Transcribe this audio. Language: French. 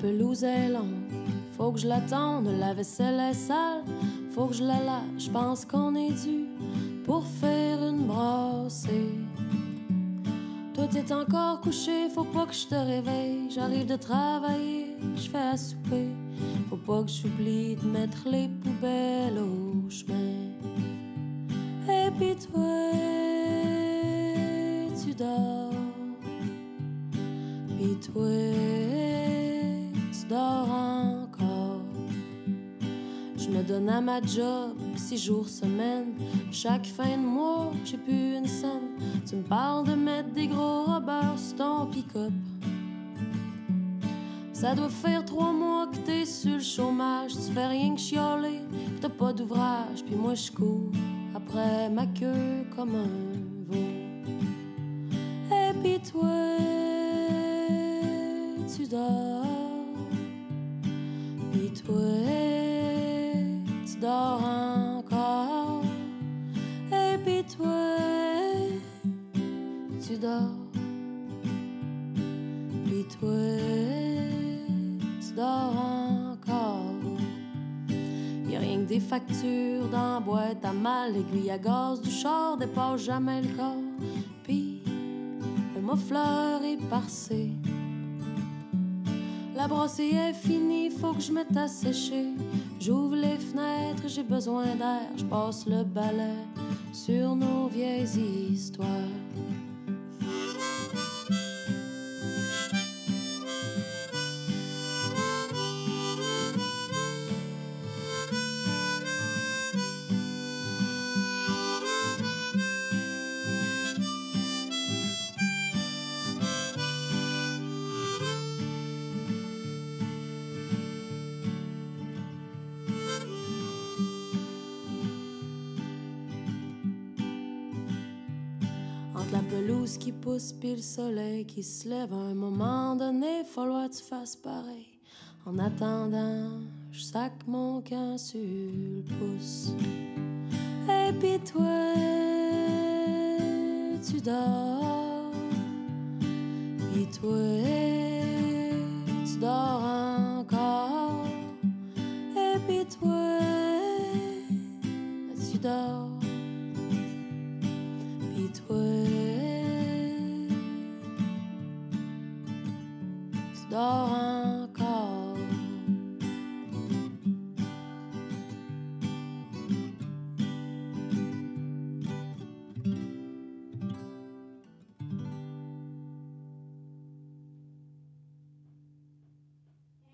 pelouse est longue, faut que je l'attende, la vaisselle est sale, faut que je la lâche, je pense qu'on est dû pour faire une brassée. Toi t'es encore couché, faut pas que je te réveille, j'arrive de travailler, je fais à souper, faut pas que j'oublie de mettre les poubelles au chemin. Et puis toi, tu dors, puis toi dors encore. Je me donne à ma job, six jours semaine. Chaque fin de mois, j'ai plus une scène. Tu me parles de mettre des gros robbers sur ton pick-up. Ça doit faire trois mois que t'es sur le chômage. Tu fais rien que chialer, que t'as pas d'ouvrage. Puis moi, je cours après ma queue comme un veau. Et puis toi, tu dors. Puis toi, tu dors encore. Y a rien que des factures dans la boîte à mal. L'aiguille à gaz du char dépasse jamais le corps. Puis le muffleur est parcé. La brossée est finie, faut que je mette à sécher. J'ouvre les fenêtres, j'ai besoin d'air. Je passe le balai sur nos vieilles histoires. La pelouse qui pousse puis le soleil qui se lève, à un moment donné, falloir que tu fasses pareil. En attendant, je sac mon camp sur le pouce. dors